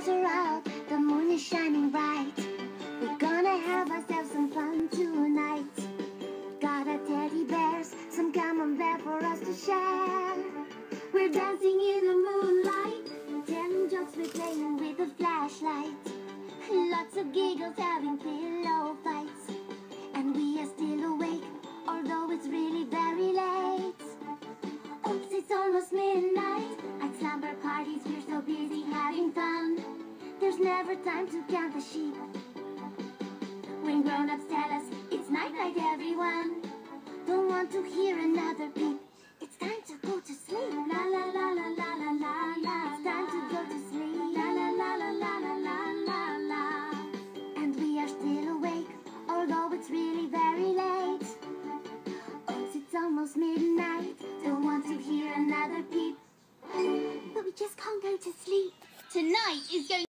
stars are out, the moon is shining bright. We're gonna have ourselves some fun tonight. Got our teddy bears, some camembert for us to share. We're dancing in the moonlight, telling jokes, we're playing with a flashlight. Lots of giggles, having pillow never time to count the sheep. When grown-ups tell us it's night-night, everyone. Don't want to hear another beep. It's time to go to sleep. La la la la la la la la. It's time to go to sleep. La la la la la la la la la. And we are still awake, although it's really very late. Oops, it's almost midnight. Don't want to hear another peep. But we just can't go to sleep. Tonight is going